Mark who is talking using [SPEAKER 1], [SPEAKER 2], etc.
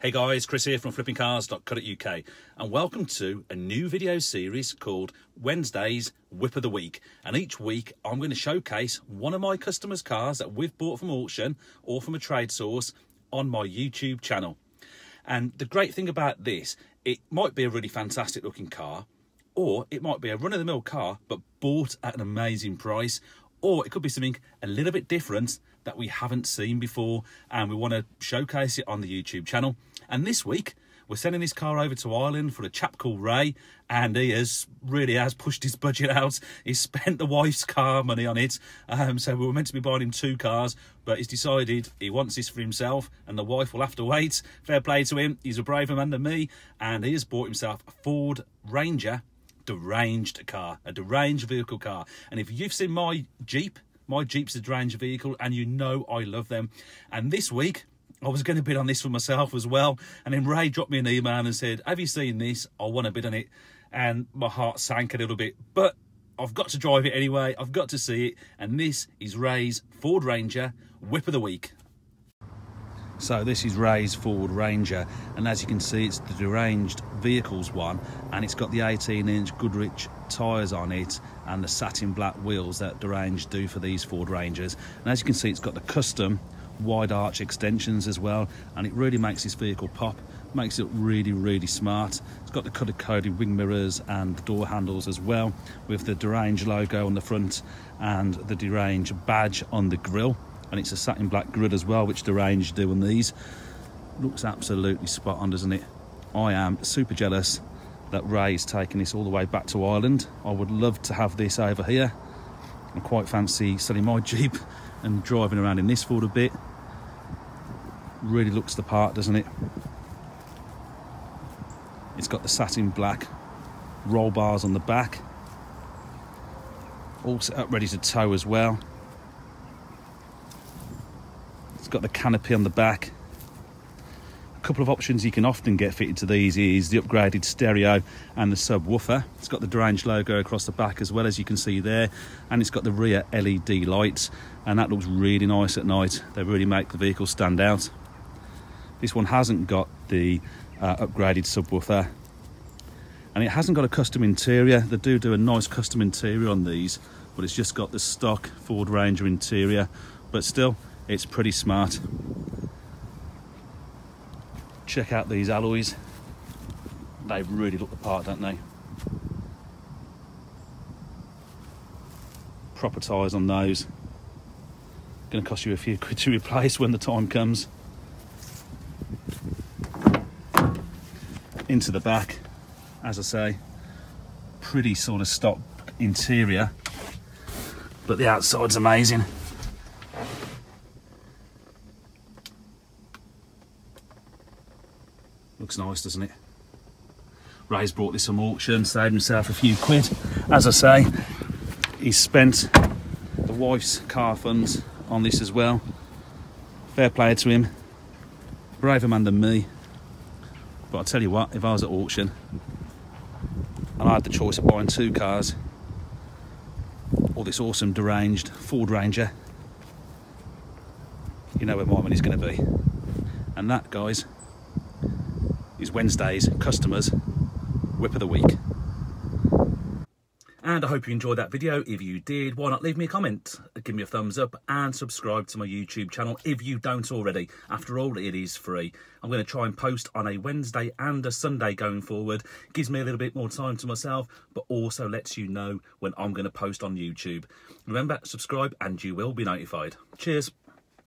[SPEAKER 1] Hey guys, Chris here from flippingcars.co.uk and welcome to a new video series called Wednesday's Whip of the Week. And each week I'm going to showcase one of my customers' cars that we've bought from auction or from a trade source on my YouTube channel. And the great thing about this, it might be a really fantastic looking car or it might be a run-of-the-mill car but bought at an amazing price or it could be something a little bit different that we haven't seen before and we want to showcase it on the YouTube channel. And this week, we're sending this car over to Ireland for a chap called Ray, and he has really has pushed his budget out. He's spent the wife's car money on it, um, so we were meant to be buying him two cars, but he's decided he wants this for himself, and the wife will have to wait. Fair play to him. He's a braver man than me, and he has bought himself a Ford Ranger deranged car, a deranged vehicle car. And if you've seen my Jeep, my Jeep's a deranged vehicle, and you know I love them. And this week, I was going to bid on this for myself as well. And then Ray dropped me an email and said, Have you seen this? I want to bid on it. And my heart sank a little bit. But I've got to drive it anyway. I've got to see it. And this is Ray's Ford Ranger Whip of the Week. So this is Ray's Ford Ranger and as you can see it's the deranged vehicles one and it's got the 18 inch Goodrich tyres on it and the satin black wheels that deranged do for these Ford Rangers. And as you can see it's got the custom wide arch extensions as well and it really makes this vehicle pop makes it really really smart. It's got the colour coded wing mirrors and door handles as well with the deranged logo on the front and the deranged badge on the grille and it's a satin black grid as well which Derange do on these. Looks absolutely spot on doesn't it? I am super jealous that Ray's taking this all the way back to Ireland. I would love to have this over here. I quite fancy selling my Jeep and driving around in this Ford a bit. Really looks the part doesn't it? It's got the satin black roll bars on the back. All set up ready to tow as well it's got the canopy on the back. A couple of options you can often get fitted to these is the upgraded stereo and the subwoofer. It's got the Derange logo across the back as well as you can see there. And it's got the rear LED lights and that looks really nice at night. They really make the vehicle stand out. This one hasn't got the uh, upgraded subwoofer and it hasn't got a custom interior. They do do a nice custom interior on these, but it's just got the stock Ford Ranger interior. But still, it's pretty smart. Check out these alloys. They really look the part, don't they? Proper tyres on those. Going to cost you a few quid to replace when the time comes. Into the back, as I say, pretty sort of stock interior, but the outside's amazing. Looks nice, doesn't it? Ray's brought this from auction, saved himself a few quid. As I say, he's spent the wife's car funds on this as well. Fair play to him. Braver man than me. But I'll tell you what, if I was at auction and I had the choice of buying two cars or this awesome deranged Ford Ranger, you know where my money's going to be. And that, guys, is Wednesday's customers whip of the week. And I hope you enjoyed that video. If you did, why not leave me a comment, give me a thumbs up and subscribe to my YouTube channel if you don't already. After all, it is free. I'm going to try and post on a Wednesday and a Sunday going forward. Gives me a little bit more time to myself, but also lets you know when I'm going to post on YouTube. Remember, subscribe and you will be notified. Cheers.